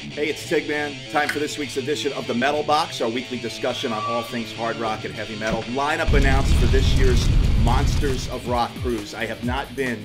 Hey, it's Tigman. Time for this week's edition of the Metal Box, our weekly discussion on all things hard rock and heavy metal. Lineup announced for this year's Monsters of Rock cruise. I have not been,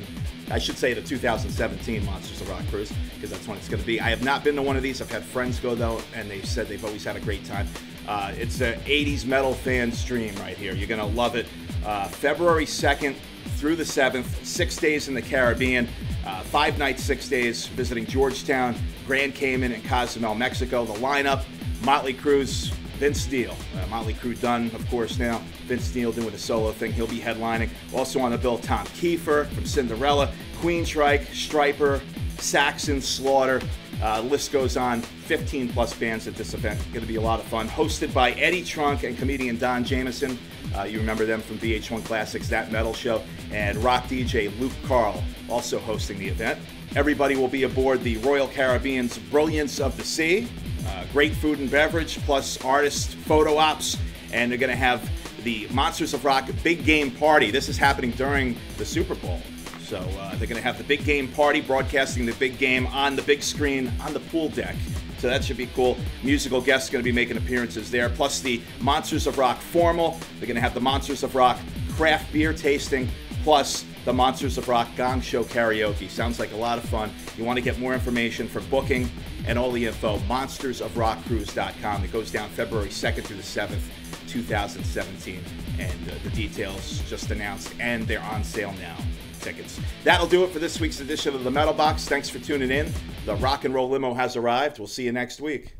I should say, the 2017 Monsters of Rock cruise, because that's when it's going to be. I have not been to one of these. I've had friends go, though, and they've said they've always had a great time. Uh, it's an 80s metal fan stream right here. You're going to love it. Uh, February 2nd through the 7th, six days in the Caribbean, uh, five nights, six days, visiting Georgetown, Grand Cayman, and Cozumel, Mexico. The lineup Motley Crue's Vince Neil. Uh, Motley Crue done, of course, now. Vince Neil doing a solo thing. He'll be headlining. Also on the bill, Tom Kiefer from Cinderella, Queensryche, Stryper, Saxon, Slaughter. Uh, list goes on. 15 plus bands at this event. Going to be a lot of fun. Hosted by Eddie Trunk and comedian Don Jamieson. Uh, you remember them from VH1 Classics, That Metal Show, and rock DJ Luke Carl also hosting the event. Everybody will be aboard the Royal Caribbean's Brilliance of the Sea. Uh, great food and beverage, plus artist photo ops, and they're going to have the Monsters of Rock Big Game Party. This is happening during the Super Bowl. So uh, they're going to have the big game party, broadcasting the big game on the big screen on the pool deck. So that should be cool. Musical guests are going to be making appearances there. Plus the Monsters of Rock formal. They're going to have the Monsters of Rock craft beer tasting. Plus the Monsters of Rock Gong Show karaoke. Sounds like a lot of fun. You want to get more information for booking and all the info, monstersofrockcruise.com. It goes down February 2nd through the 7th, 2017. And uh, the details just announced, and they're on sale now tickets. That'll do it for this week's edition of the Metal Box. Thanks for tuning in. The rock and roll limo has arrived. We'll see you next week.